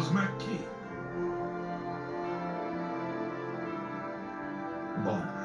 Mas aqui. Bom.